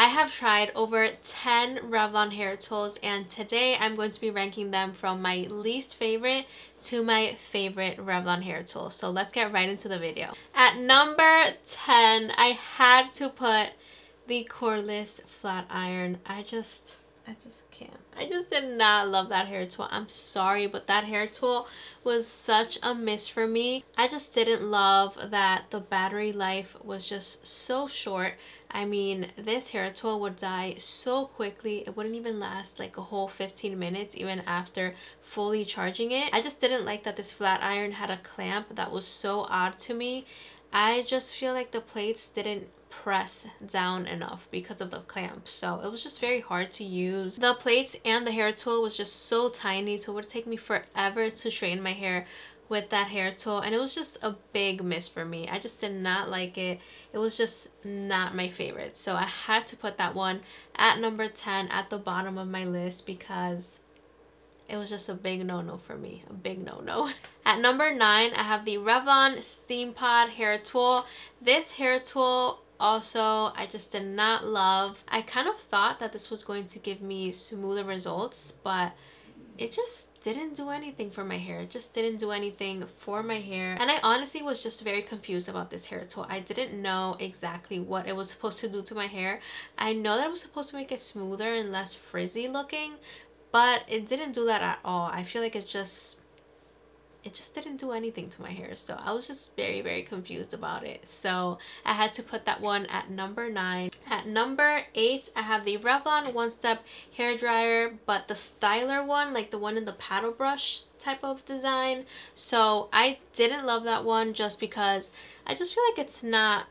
I have tried over 10 Revlon hair tools and today I'm going to be ranking them from my least favorite to my favorite Revlon hair tool. So let's get right into the video. At number 10, I had to put the cordless flat iron. I just I just can't. I just did not love that hair tool. I'm sorry, but that hair tool was such a miss for me. I just didn't love that the battery life was just so short. I mean, this hair tool would die so quickly. It wouldn't even last like a whole 15 minutes even after fully charging it. I just didn't like that this flat iron had a clamp that was so odd to me. I just feel like the plates didn't press down enough because of the clamp so it was just very hard to use the plates and the hair tool was just so tiny so it would take me forever to straighten my hair with that hair tool and it was just a big miss for me. I just did not like it. It was just not my favorite. So i had to put that one at number 10 at the bottom of my list because it was just a big no-no for me a big no-no. At number nine i have the revlon steam pod hair tool. This hair tool also I just did not love. I kind of thought that this was going to give me smoother results but it just didn't do anything for my hair it just didn't do anything for my hair. And I honestly was just very confused about this hair tool. I didn't know exactly what it was supposed to do to my hair. I know that it was supposed to make it smoother and less frizzy looking but it didn't do that at all. I feel like it just it just didn't do anything to my hair so i was just very very confused about it. So i had to put that one at number nine. At number eight i have the revlon one step hair dryer but the styler one like the one in the paddle brush type of design. So i didn't love that one just because i just feel like it's not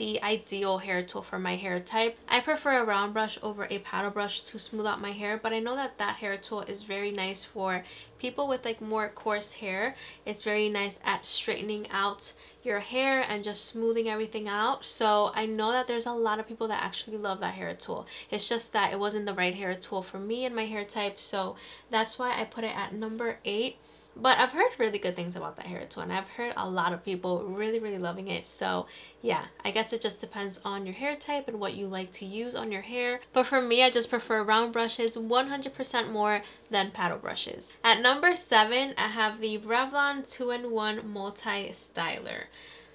the ideal hair tool for my hair type. I prefer a round brush over a paddle brush to smooth out my hair, but I know that that hair tool is very nice for people with like more coarse hair. It's very nice at straightening out your hair and just smoothing everything out so i know that there's a lot of people that actually love that hair tool it's just that it wasn't the right hair tool for me and my hair type so that's why i put it at number eight but I've heard really good things about that hair tool and I've heard a lot of people really really loving it so yeah I guess it just depends on your hair type and what you like to use on your hair but for me I just prefer round brushes 100% more than paddle brushes. At number 7 I have the Revlon 2-in-1 Multi-Styler.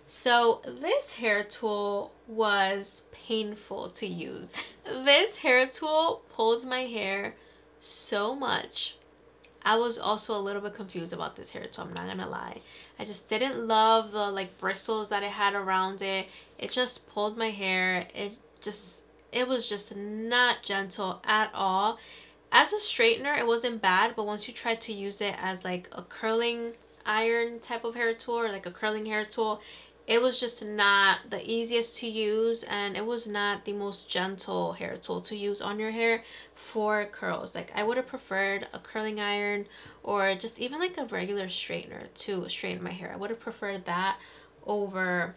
So this hair tool was painful to use. this hair tool pulled my hair so much I was also a little bit confused about this hair so I'm not gonna lie. I just didn't love the like bristles that it had around it. It just pulled my hair. It just, it was just not gentle at all. As a straightener, it wasn't bad, but once you tried to use it as like a curling iron type of hair tool or like a curling hair tool, it was just not the easiest to use and it was not the most gentle hair tool to use on your hair for curls. Like i would have preferred a curling iron or just even like a regular straightener to straighten my hair. I would have preferred that over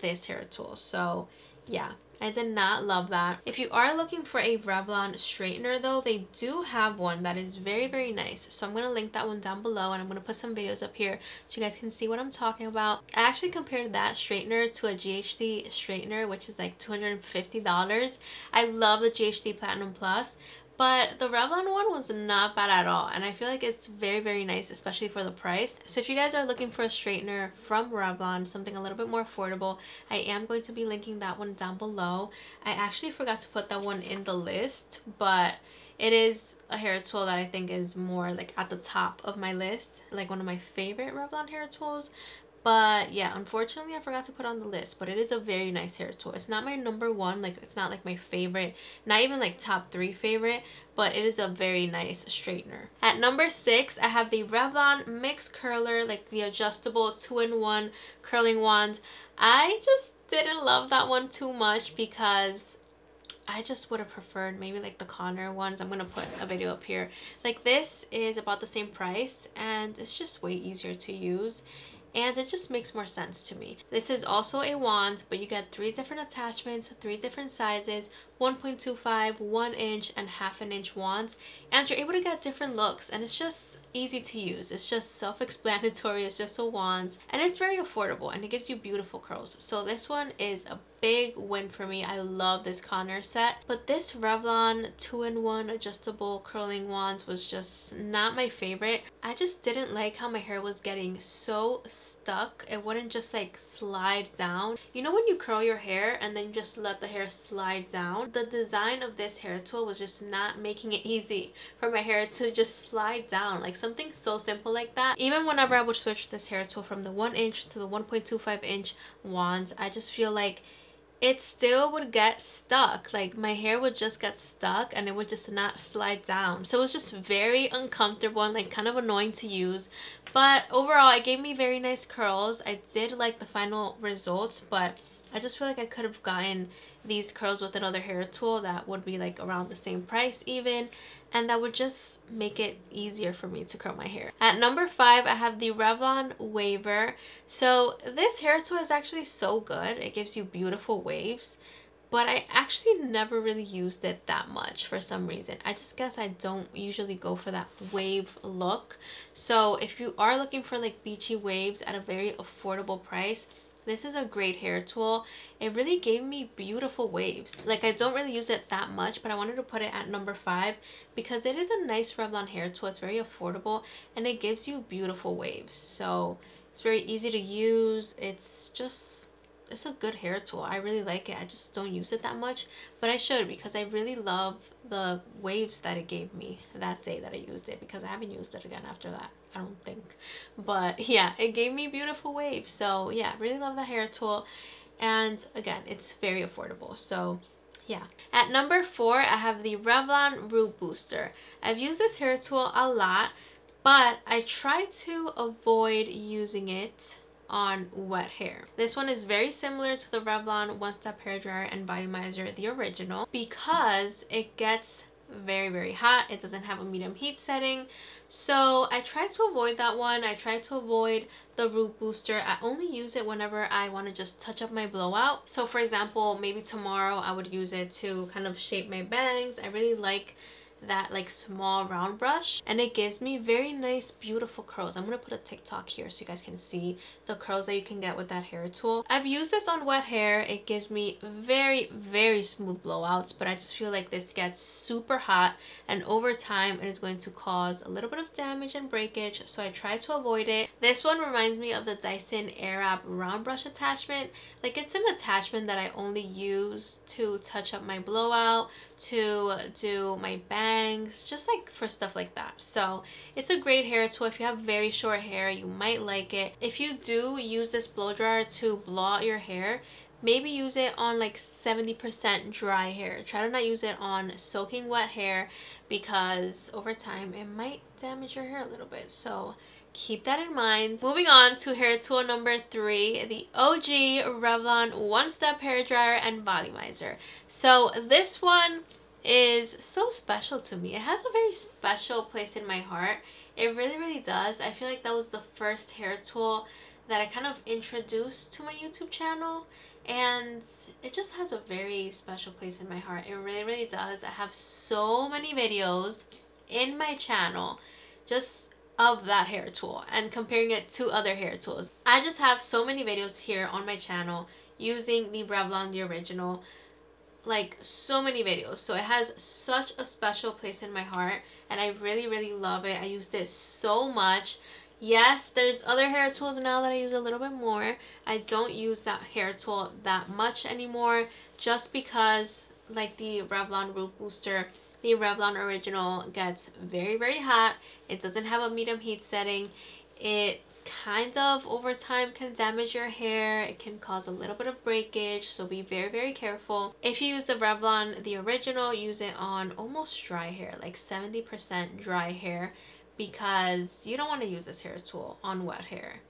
this hair tool. So yeah I did not love that. If you are looking for a Revlon straightener though, they do have one that is very, very nice. So I'm going to link that one down below and I'm going to put some videos up here so you guys can see what I'm talking about. I actually compared that straightener to a GHD straightener, which is like $250. I love the GHD Platinum Plus, but the Revlon one was not bad at all and I feel like it's very very nice especially for the price. So if you guys are looking for a straightener from Revlon something a little bit more affordable I am going to be linking that one down below. I actually forgot to put that one in the list but it is a hair tool that I think is more like at the top of my list like one of my favorite Revlon hair tools but yeah unfortunately i forgot to put on the list but it is a very nice hair tool it's not my number one like it's not like my favorite not even like top three favorite but it is a very nice straightener at number six i have the revlon mix curler like the adjustable two-in-one curling wand i just didn't love that one too much because I just would have preferred maybe like the Conair ones. I'm going to put a video up here. Like this is about the same price and it's just way easier to use and it just makes more sense to me. This is also a wand, but you get three different attachments, three different sizes, 1.25, 1 inch, and half an inch wands. And you're able to get different looks and it's just easy to use. It's just self-explanatory. It's just a wand and it's very affordable and it gives you beautiful curls. So this one is a big win for me. I love this Conair set. But this Revlon 2-in-1 adjustable curling wand was just not my favorite. I just didn't like how my hair was getting so stuck. It wouldn't just like slide down. You know when you curl your hair and then just let the hair slide down? The design of this hair tool was just not making it easy for my hair to just slide down. Like something so simple like that. Even whenever I would switch this hair tool from the 1 inch to the 1.25 inch wands, I just feel like it still would get stuck like my hair would just get stuck and it would just not slide down so it was just very uncomfortable and like kind of annoying to use but overall it gave me very nice curls i did like the final results but I just feel like I could have gotten these curls with another hair tool that would be like around the same price even and that would just make it easier for me to curl my hair. At number five, I have the Revlon Waver. So this hair tool is actually so good. It gives you beautiful waves but I actually never really used it that much for some reason. I just guess I don't usually go for that wave look. So if you are looking for like beachy waves at a very affordable price, this is a great hair tool. It really gave me beautiful waves. Like I don't really use it that much, but I wanted to put it at number five because it is a nice Revlon hair tool. It's very affordable and it gives you beautiful waves. So it's very easy to use. It's just it's a good hair tool. I really like it. I just don't use it that much, but I should because I really love the waves that it gave me that day that I used it because I haven't used it again after that. I don't think. But yeah, it gave me beautiful waves. So yeah, really love the hair tool. And again, it's very affordable. So yeah. At number four, I have the Revlon Root Booster. I've used this hair tool a lot, but I try to avoid using it on wet hair. This one is very similar to the Revlon One Step Hair Dryer and Volumizer, the original, because it gets very very hot. It doesn't have a medium heat setting. So i try to avoid that one. I try to avoid the root booster. I only use it whenever i want to just touch up my blowout. So for example maybe tomorrow i would use it to kind of shape my bangs. I really like that like small round brush and it gives me very nice beautiful curls. I'm gonna put a tiktok here so you guys can see the curls that you can get with that hair tool. I've used this on wet hair. It gives me very very smooth blowouts but i just feel like this gets super hot and over time it is going to cause a little bit of damage and breakage so i try to avoid it. This one reminds me of the dyson airwrap round brush attachment. Like it's an attachment that i only use to touch up my blowout to do my bangs, just like for stuff like that. So it's a great hair tool. If you have very short hair, you might like it. If you do use this blow dryer to blow out your hair, maybe use it on like 70% dry hair. Try to not use it on soaking wet hair because over time it might damage your hair a little bit. So keep that in mind. Moving on to hair tool number three, the OG Revlon One Step Hair Dryer and Volumizer. So this one is so special to me. It has a very special place in my heart. It really, really does. I feel like that was the first hair tool that I kind of introduced to my YouTube channel and it just has a very special place in my heart. It really, really does. I have so many videos in my channel just of that hair tool and comparing it to other hair tools. I just have so many videos here on my channel using the Revlon the original like so many videos. So it has such a special place in my heart and I really really love it. I used it so much. Yes there's other hair tools now that I use a little bit more. I don't use that hair tool that much anymore just because like the Revlon root booster the Revlon Original gets very, very hot. It doesn't have a medium heat setting. It kind of over time can damage your hair. It can cause a little bit of breakage, so be very, very careful. If you use the Revlon, the original, use it on almost dry hair, like 70% dry hair, because you don't want to use this hair tool on wet hair.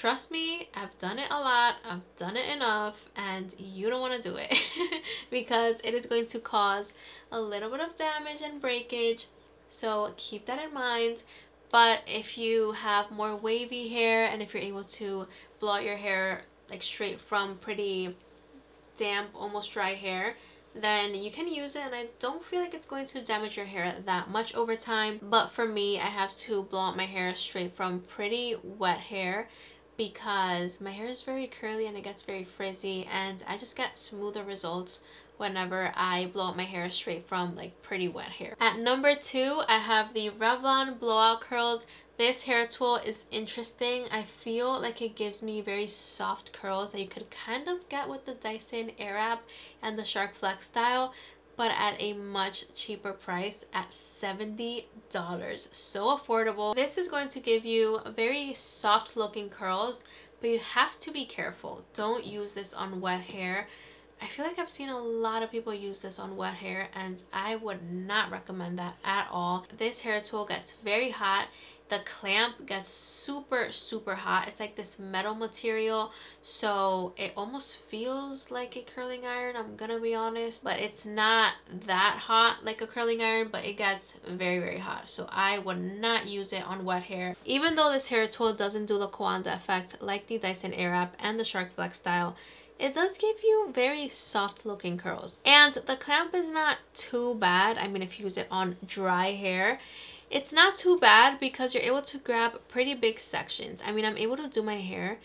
Trust me, I've done it a lot, I've done it enough, and you don't want to do it because it is going to cause a little bit of damage and breakage. So keep that in mind. But if you have more wavy hair and if you're able to blow out your hair like straight from pretty damp, almost dry hair, then you can use it and I don't feel like it's going to damage your hair that much over time. But for me, I have to blow out my hair straight from pretty wet hair because my hair is very curly and it gets very frizzy and I just get smoother results whenever I blow out my hair straight from like pretty wet hair. At number two, I have the Revlon Blowout Curls. This hair tool is interesting. I feel like it gives me very soft curls that you could kind of get with the Dyson Airwrap and the Shark FlexStyle but at a much cheaper price at $70. So affordable. This is going to give you very soft looking curls, but you have to be careful. Don't use this on wet hair. I feel like I've seen a lot of people use this on wet hair and I would not recommend that at all. This hair tool gets very hot the clamp gets super super hot. It's like this metal material so it almost feels like a curling iron i'm gonna be honest but it's not that hot like a curling iron but it gets very very hot. So i would not use it on wet hair. Even though this hair tool doesn't do the Coanda effect like the dyson airwrap and the shark Flex style, it does give you very soft looking curls. And the clamp is not too bad. I mean if you use it on dry hair it's not too bad because you're able to grab pretty big sections. I mean, I'm able to do my hair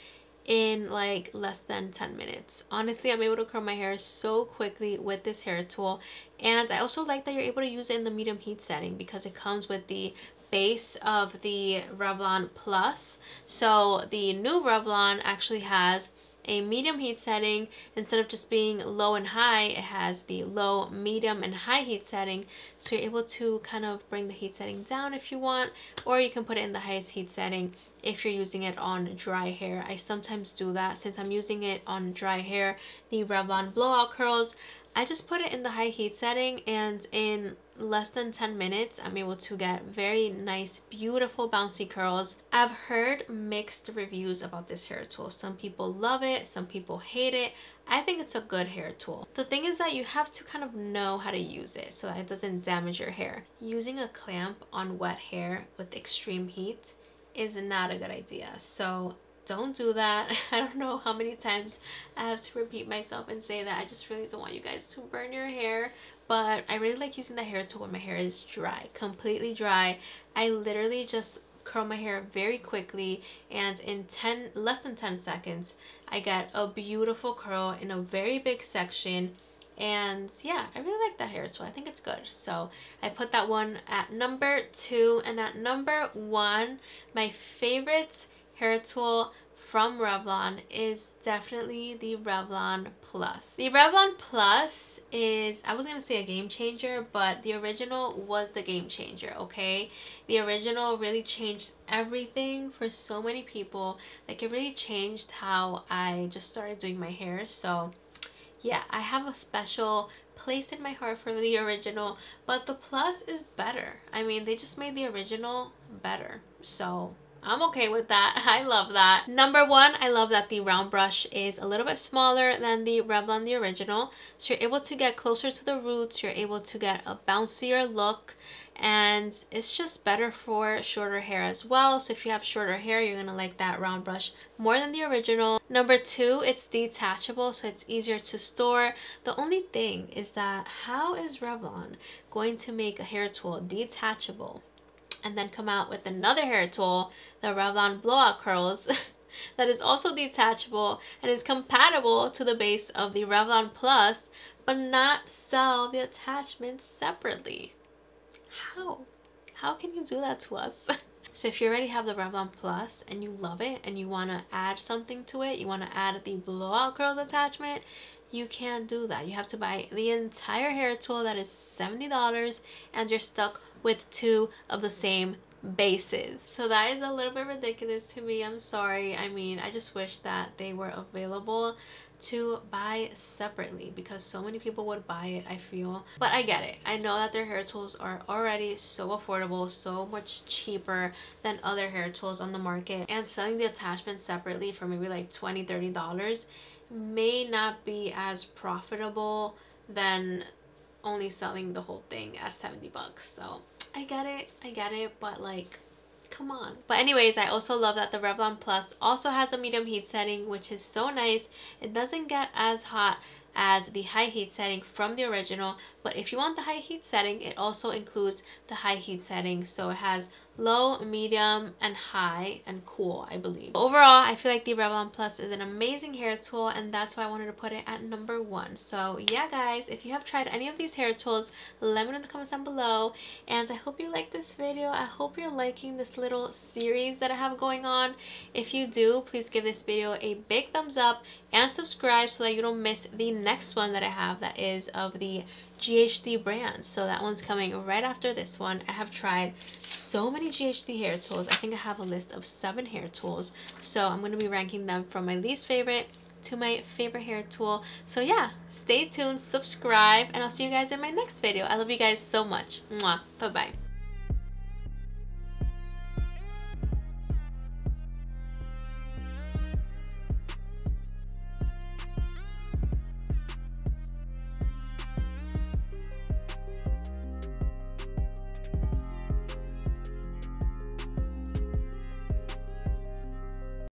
in like less than 10 minutes. Honestly, I'm able to curl my hair so quickly with this hair tool. And I also like that you're able to use it in the medium heat setting because it comes with the base of the Revlon Plus. So the new Revlon actually has a medium heat setting instead of just being low and high it has the low medium and high heat setting. So you're able to kind of bring the heat setting down if you want or you can put it in the highest heat setting if you're using it on dry hair. I sometimes do that. Since I'm using it on dry hair the Revlon blowout curls I just put it in the high heat setting and in less than 10 minutes I'm able to get very nice beautiful bouncy curls. I've heard mixed reviews about this hair tool. Some people love it, some people hate it. I think it's a good hair tool. The thing is that you have to kind of know how to use it so that it doesn't damage your hair. Using a clamp on wet hair with extreme heat is not a good idea. So don't do that. I don't know how many times I have to repeat myself and say that. I just really don't want you guys to burn your hair. But I really like using the hair tool when my hair is dry, completely dry. I literally just curl my hair very quickly and in 10 less than 10 seconds I get a beautiful curl in a very big section and yeah i really like that hair tool i think it's good so i put that one at number two and at number one my favorite hair tool from Revlon is definitely the Revlon Plus. The Revlon Plus is, I was going to say a game changer, but the original was the game changer, okay? The original really changed everything for so many people. Like it really changed how I just started doing my hair. So yeah, I have a special place in my heart for the original, but the Plus is better. I mean, they just made the original better. So I'm okay with that. I love that. Number one, I love that the round brush is a little bit smaller than the Revlon the original. So you're able to get closer to the roots. You're able to get a bouncier look and it's just better for shorter hair as well so if you have shorter hair you're gonna like that round brush more than the original number two it's detachable so it's easier to store the only thing is that how is revlon going to make a hair tool detachable and then come out with another hair tool, the Revlon Blowout Curls, that is also detachable and is compatible to the base of the Revlon Plus, but not sell the attachments separately. How? How can you do that to us? So if you already have the Revlon Plus and you love it and you want to add something to it, you want to add the blowout curls attachment, you can't do that. You have to buy the entire hair tool that is $70 and you're stuck with two of the same bases. So that is a little bit ridiculous to me. I'm sorry. I mean, I just wish that they were available to buy separately because so many people would buy it I feel but I get it I know that their hair tools are already so affordable so much cheaper than other hair tools on the market and selling the attachments separately for maybe like 20 30 dollars may not be as profitable than only selling the whole thing at 70 bucks. So I get it I get it but like come on. But anyways I also love that the Revlon Plus also has a medium heat setting which is so nice. It doesn't get as hot as the high heat setting from the original but if you want the high heat setting it also includes the high heat setting. So it has low, medium, and high, and cool, I believe. Overall, I feel like the Revlon Plus is an amazing hair tool, and that's why I wanted to put it at number one. So yeah, guys, if you have tried any of these hair tools, let me know in the comments down below. And I hope you like this video. I hope you're liking this little series that I have going on. If you do, please give this video a big thumbs up and subscribe so that you don't miss the next one that I have that is of the GHD brands. So that one's coming right after this one. I have tried so many GHD hair tools. I think I have a list of seven hair tools. So I'm going to be ranking them from my least favorite to my favorite hair tool. So yeah, stay tuned, subscribe, and I'll see you guys in my next video. I love you guys so much. Mwah. Bye-bye.